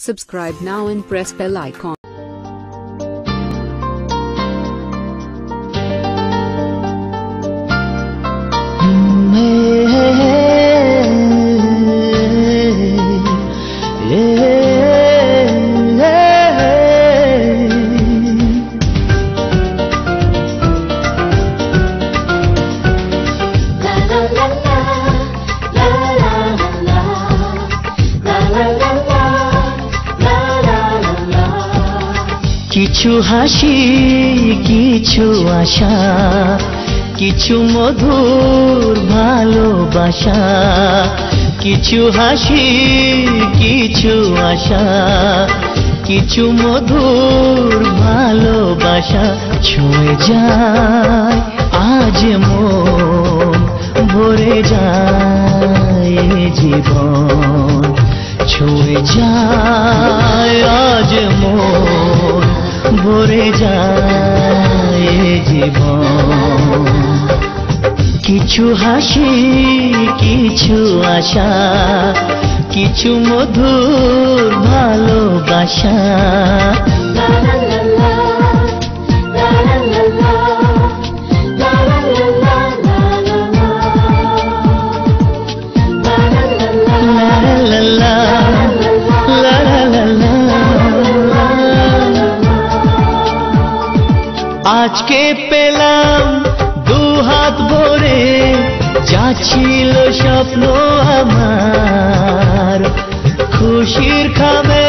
Subscribe now and press bell icon. হাসি, কিছু আশা, কিছু মধুর ভালোবাসা, কিছু হাসি, কিছু আশা, কিছু মধুর ভালোবাসা ছুঁয়ে যায়, আজ মন ভরে যায় জীবন, ছুঁয়ে যায় আজ মন। ভরে যায় জীবন। কিছু হাসি কিছু আশা কিছু মধুর ভালোবাসা। লা আজকে পেলাম দু হাত ভরে, যা ছিল স্বপ্ন আমার। খুশির খাবে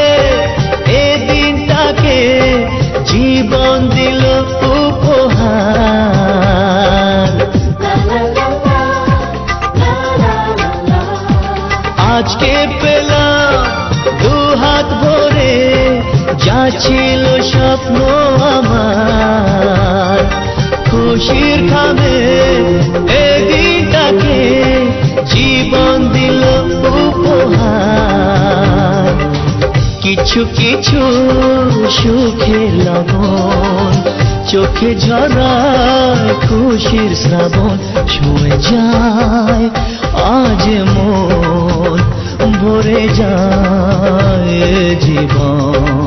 এ দিনটাকে, জীবন দিল উপহার। আজকে পেলাম দু হাত ভরে, যা ছিল স্বপ্ন খুশির খাবে এদিনটাকে জীবন দিল উপহার। কিছু কিছু সুখে লবণ, চোখে ঝরায় খুশির শ্রাবণ ছুঁয়ে যায় আজ মন, ভরে যায় জীবন।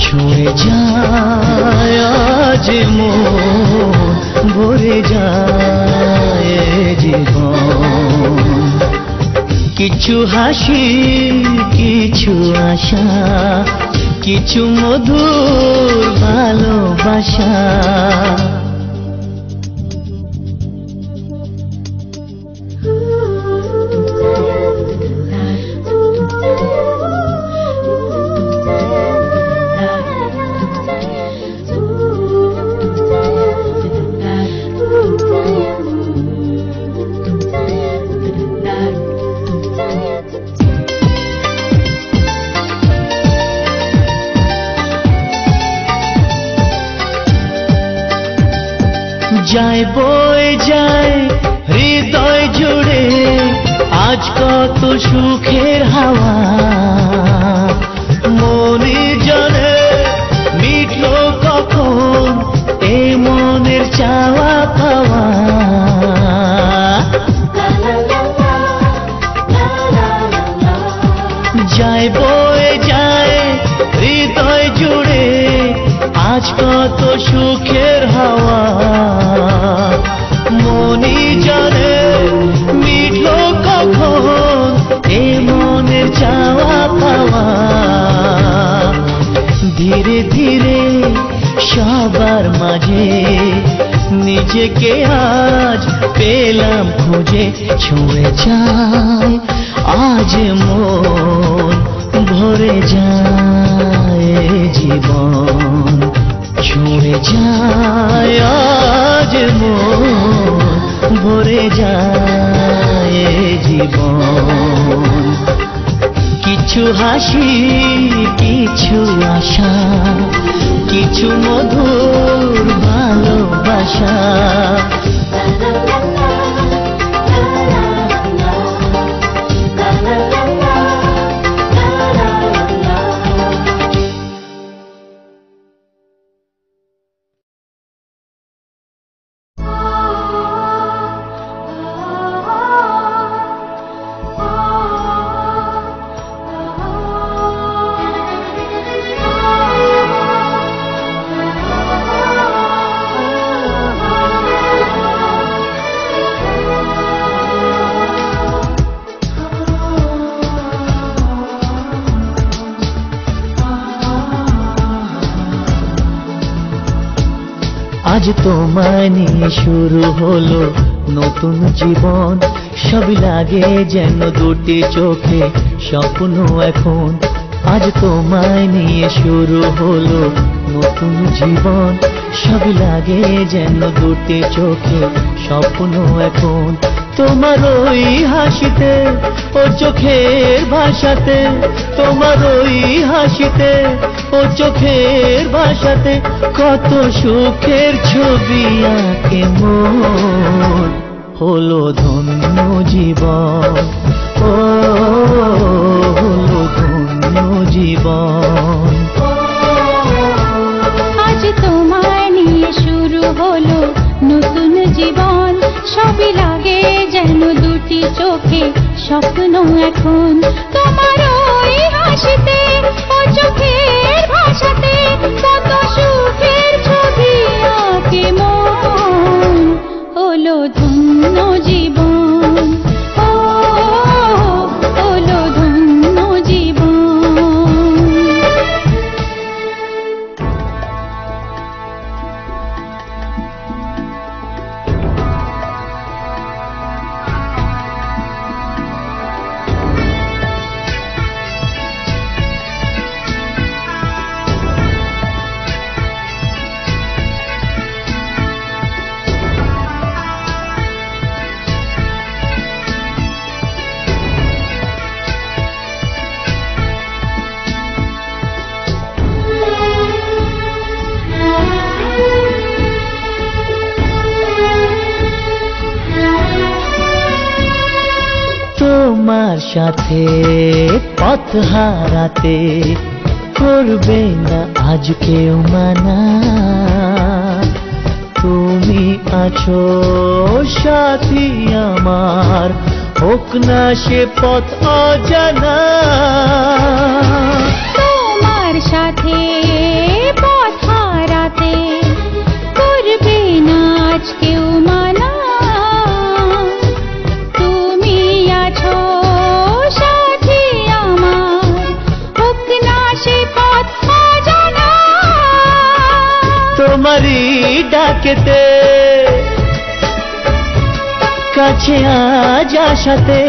ছুঁয়ে যায় আজ মন ভরে যায় জীবন। কিছু হাসি কিছু আশা কিছু মধুর ভালোবাসা। বই যায়, হৃদয় জুড়ে আজ কত সুখের হাওয়া। মনে জানে মিটলো কখন এ মনের চাওয়া পাওয়া। যায় বয়ে যায়, হৃদয় জুড়ে আজ কত সুখের হাওয়া। ধীরে ধীরে সবার মাঝে নিজেকে আজ পেলাম খুঁজে, ছুঁয়ে যায়, আজ মন ভরে যায় জীবন, ছুঁয়ে যায়, আজ মন ভরে যায় জীবন। কিছু হাসি কিছু আশা কিছু মধুর ভালোবাসা। তোমায় নিয়ে শুরু হলো নতুন জীবন। সবই লাগে যেন দুটি চোখে স্বপ্ন এখন। আজ তোমায় নিয়ে শুরু হলো নতুন জীবন। সবই লাগে যেন দুটি চোখে স্বপ্ন এখন। তোমার ওই হাসিতে ও চোখের ভাষাতে, তোমার ওই হাসিতে ও চোখের ভাষাতে কত সুখের ছবি আঁকে মন। হলো ধন্য জীবন, ও হলো ধন্য জীবন। আজ তোমায় নিয়ে শুরু হলো নতুন জীবন, সবই লাগে যেন দুটি চোখে স্বপ্ন এখন। তোমার ওই হাসিতে ও চোখের তোমার সাথে পথ হারাতে করবে না আজ কেউ মানা। তুমি আছো সাথী আমার, হোক না সে পথ অজানা। তোমারই ডাকেতে। কাছে আজ আসাতে।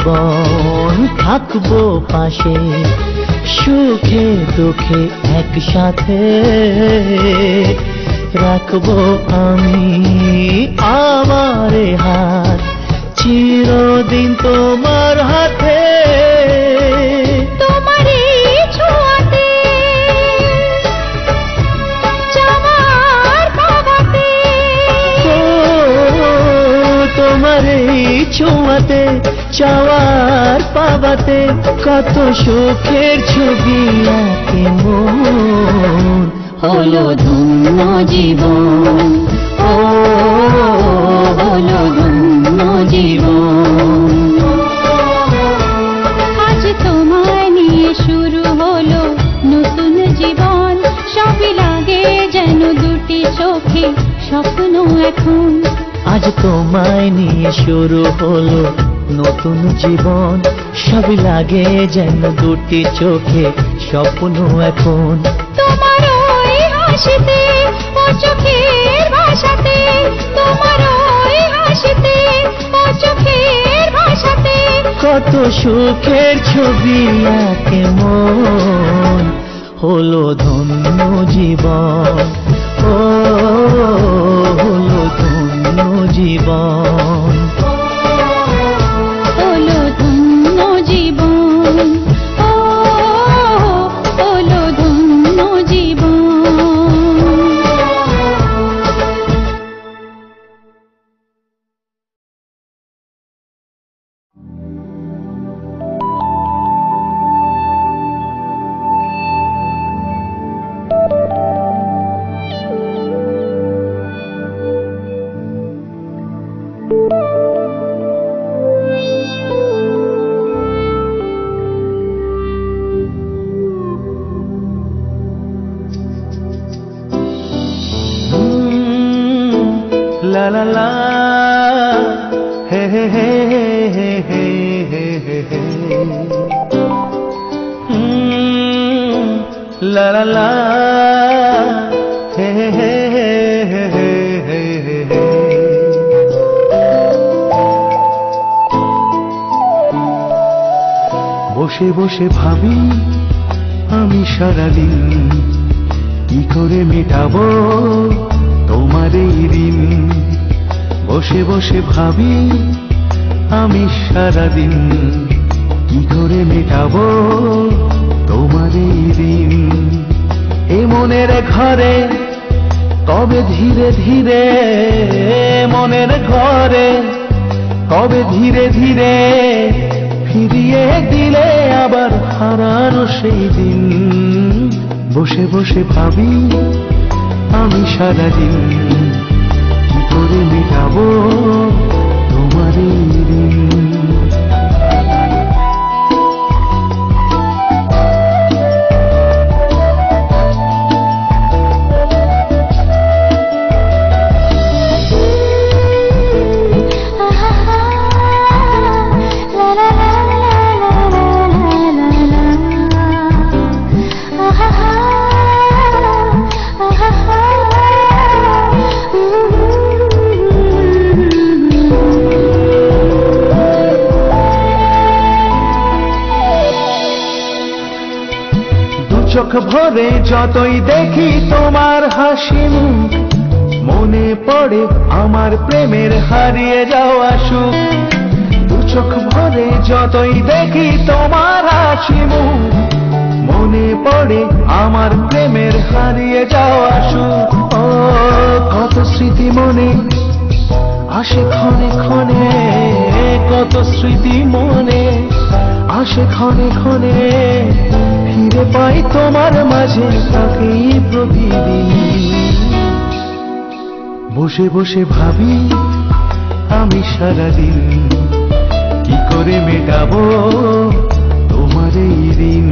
জীবন থাকব পাশে সুখে দুঃখে একসাথে। রাখব আমি আমার হাত চিরদিন তোমার হাতে। তোমার এই ছোঁয়াতে, চাওয়ার পাবাতে কত সুখের ছবি আঁকে মন। হলো ধন্য জীবন, ও হলো ধন্য জীবন। আজ তোমায় নিয়ে শুরু হলো নতুন জীবন। সবই লাগে যেন দুটি চোখে স্বপ্ন এখন। তোমায় নিয়ে শুরু হলো নতুন জীবন। সবই লাগে যেন দুটি চোখে স্বপ্ন এখন। তোমার ওই হাসিতে ও চোখের ভাষাতে তোমার ওই হাসিতে ও কত সুখের ছবি আঁকে মন হলো ধন্য জীবন। ও হলো জীবন। লা হে হে হে হে হে হে হে হে হে হে হে হে হে হে হে বসে বসে ভাবি আমি সারাদিন কি করে মেটাবো তোমার এই ঋণ বসে বসে ভাবি, আমি সারাদিন কি করে মেটাবো তোমার এই ঋণ এ মনের ঘরে, কবে ধীরে ধীরে মনের ঘরে, কবে ধীরে ধীরে ফিরিয়ে দিলে আবার হারানো সেই দিন? বসে বসে ভাবি, আমি সারাদিন করে মেটাবো? তোমার চোখ ভরে যতই দেখি তোমার হাসি মুখ, মনে পড়ে আমার প্রেমের হারিয়ে যাওয়া সুখ। দু চোখ ভরে যতই দেখি তোমার হাসি মুখ, মনে পড়ে আমার প্রেমের হারিয়ে যাওয়া সুখ। ও, কত স্মৃতি মনে, আসে ক্ষণে ক্ষণে, কত স্মৃতি মনে, আসে ক্ষণে ক্ষণে। ফিরে পাই তোমার মাঝে তাকেই প্রতিদিন। বসে বসে ভাবি, আমি সারাদিন কি করে মেটাবো তোমার এই ঋণ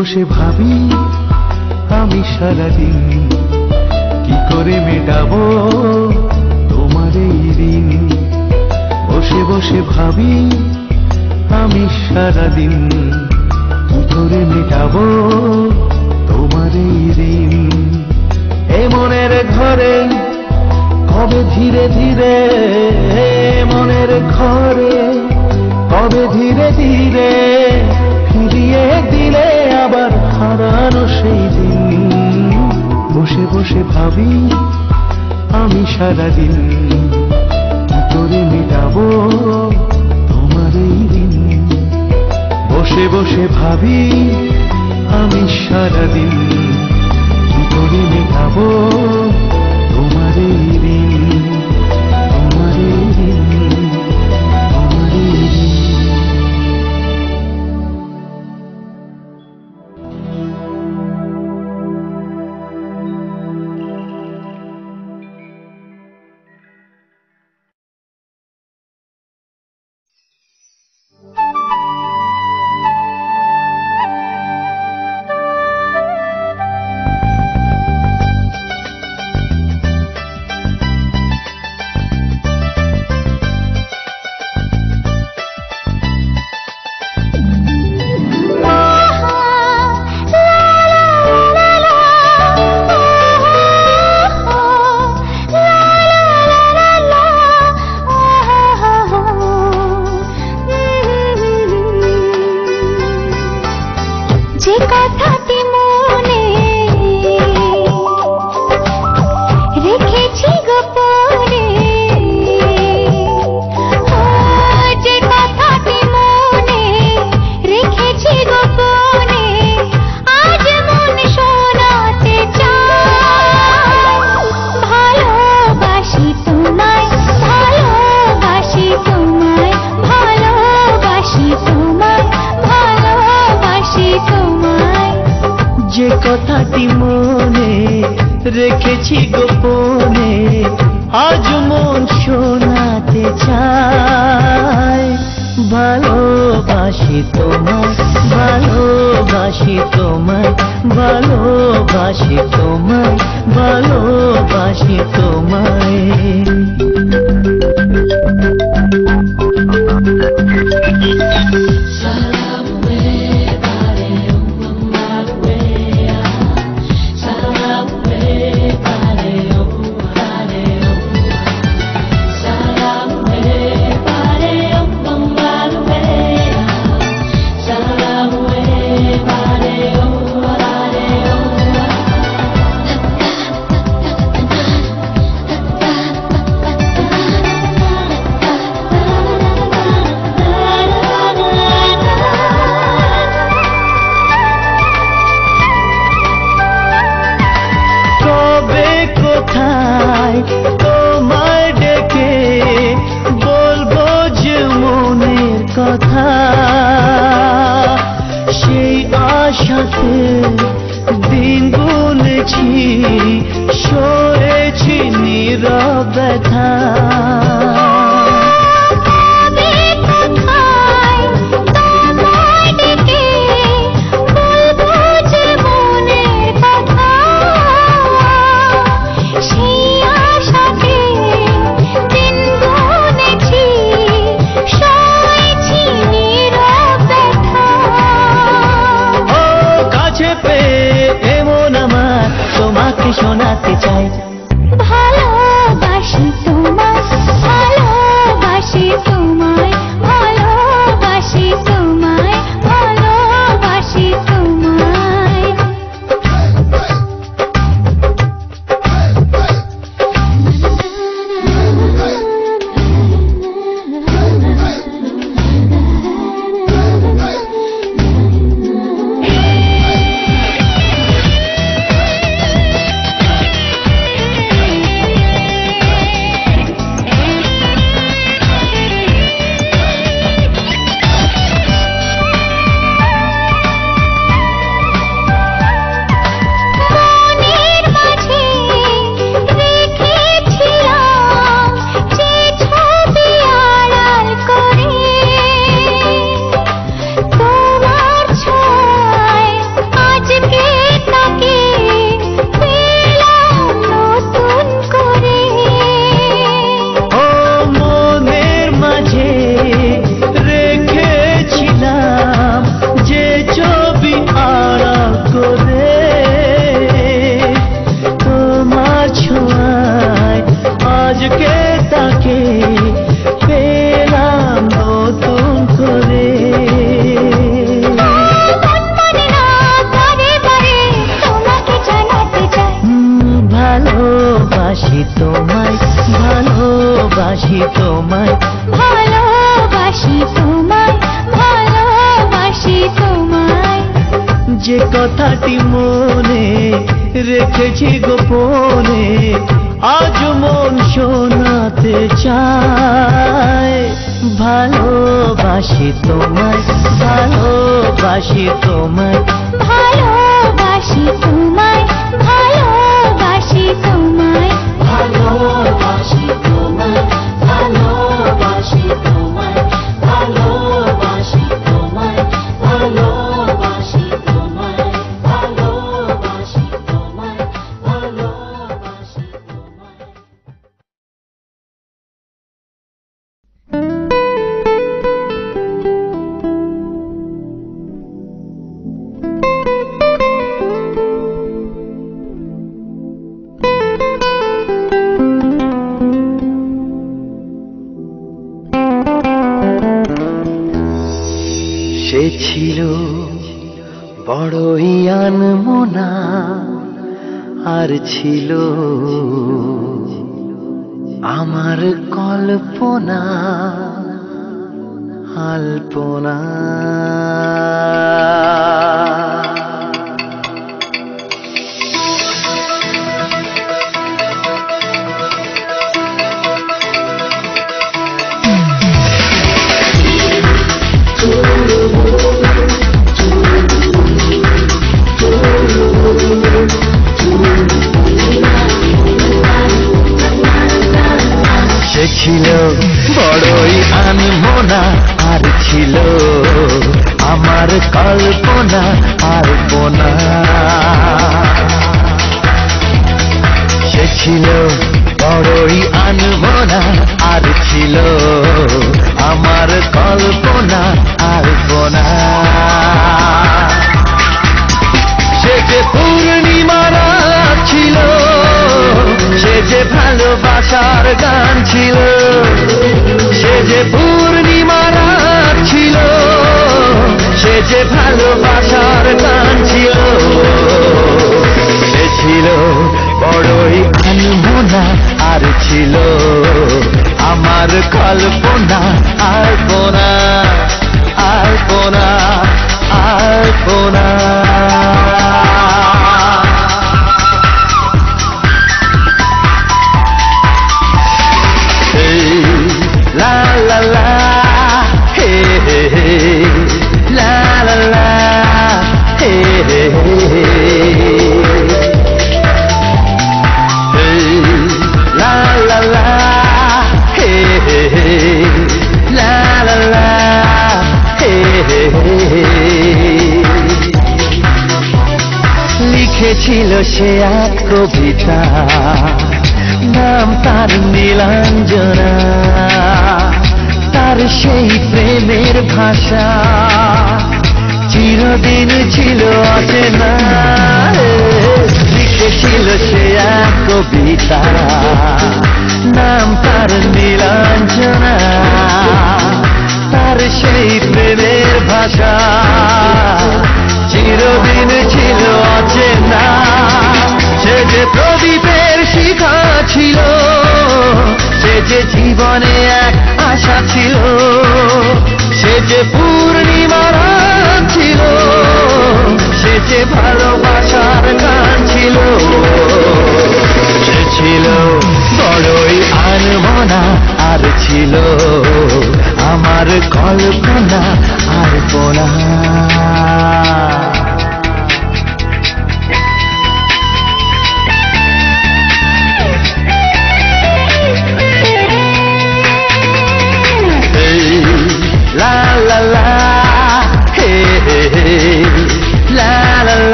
বসে ভাবি, আমি সারাদিন কি করে মেটাবো তোমার এই ঋণ? বসে বসে ভাবি, আমি সারাদিন কি করে মেটাবো তোমার এই ঋণ? এ মনের ঘরে, কবে ধীরে ধীরে মনের ঘরে, কবে ধীরে ধীরে ফিরিয়ে আবার হারানো সেই দিন। বসে বসে ভাবি, আমি সারাদিন করে মেটাবো তোমার এই দিন। বসে বসে ভাবি, আমি সারাদিন করে মেটাবো তোমার এই দিন। নীরব ব্যথা কথাটি মনে রেখেছি গোপনে আজ মন শোনাতে চায়। ভালোবাসি তোমায় ভালোবাসি তোমায়। সে ছিল বড়ই আনমনা আর ছিল আমার কল্পনা আলপনা। ছিল। বড়ই আনমোনা আর ছিল। আমার কল্পনা আর আলপনা সে ছিল বড়ই আনমোনা আর ছিল। আমার কল্পনা 别怕落 লিখেছিল সে এক কবিতা, নাম তার নীলাঞ্জনা। তার সেই প্রেমের ভাষা চিরদিন ছিল অচেনা। লিখেছিল সে এক কবিতা, নাম তার নীলাঞ্জনা। তার সেই প্রেমের ভাষা চিরদিন ছিল অচেনা। সে যে প্রদীপের শিখা ছিল, সে যে জীবনে এক আশা ছিল, সে যে পূর্ণিমা ছিল, সে যে ভালোবাসার গান ছিল। সে ছিল বড়ই আনমনা, আর ছিল আমার কল্পনা আর বোনা।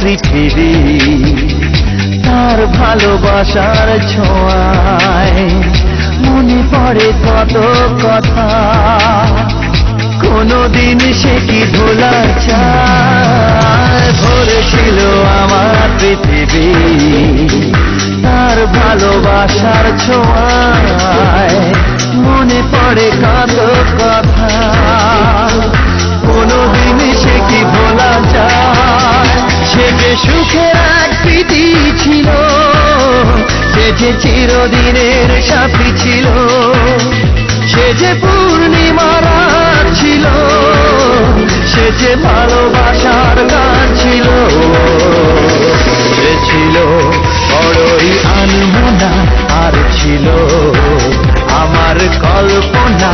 পৃথিবী, তার ভালোবাসার ছোঁয়ায় মনে পড়ে কত কথা। কোনদিন সে কি ভোলা চায় ভরেছিল আমার পৃথিবী, তার ভালোবাসার ছোঁয়ায় মনে পড়ে কত কথা। যে সুখের প্রীতি ছিল সে যে চিরদিনের সাথী ছিল যে পূর্ণিমা রাত ছিল, সে যে ভালোবাসার গান ছিল। সে ছিল বড়ই আনমনা আর ছিল আমার কল্পনা,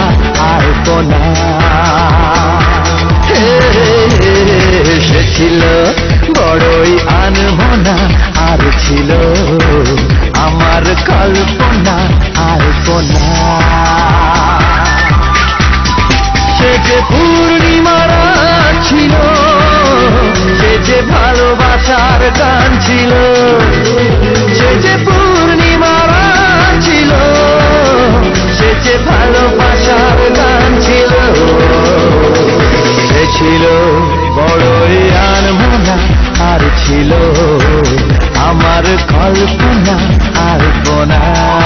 আর কোনা সে ছিল বড়ই আনমনা, আর ছিল আমার কল্পনা আর কোনা সে যে পূর্ণিমা ছিল, সে যে ভালোবাসার গান ছিল, সে যে পূর্ণিমা ছিল, সে যে ভালোবাসার গান ছিল। সে ছিল বড়ই আনমনা আর ছিল। আমার কল্পনা আর কোনা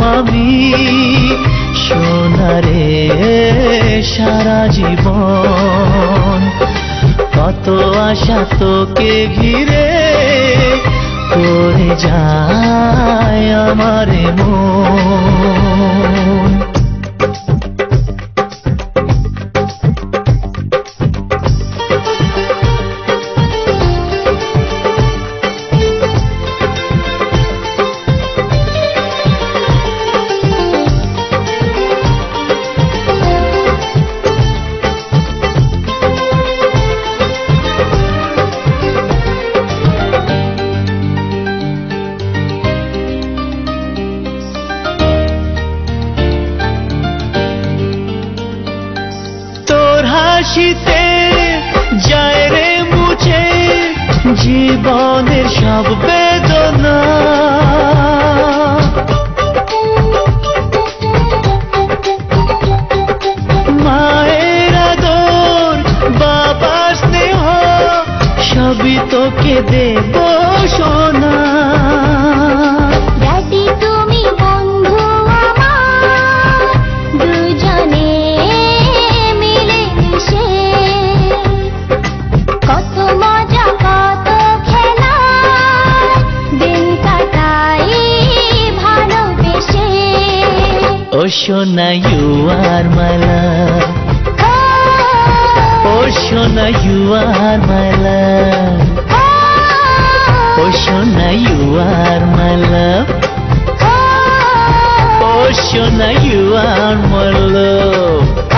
সারা জীবন। কত আশা তোকে ঘিরে করে যায় আমার মন। Shona, you are my love. Oh you are my love. Oh you are my love. Oh you are my love.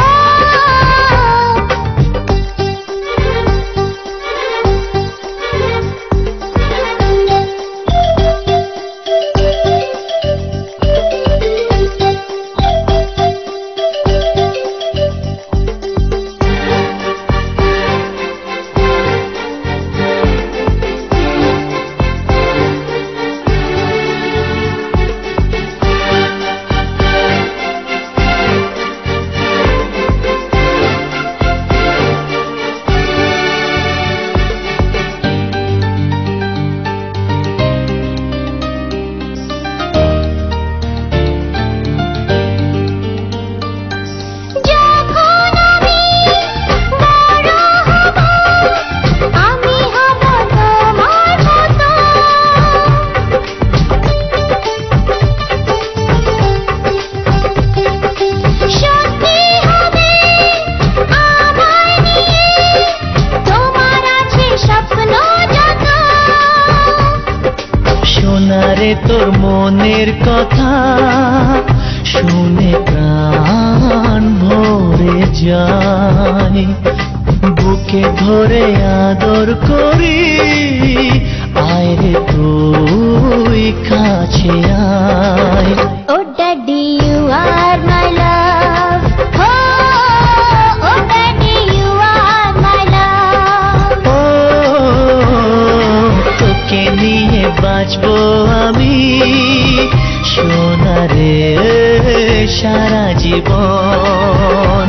সারা জীবন।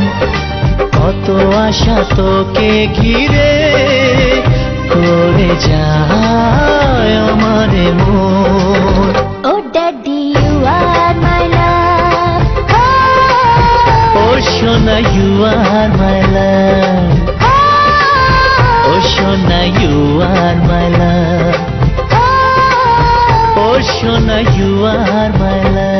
কত আশা তোকে ঘিরে করে যায় আমার মন। Oh daddy, you are my love. ও সোনা ইউ আর মাই লাভ। ও সোনা ইউ আর মাই লাভ। ও সোনা ইউ আর মাই লাভ।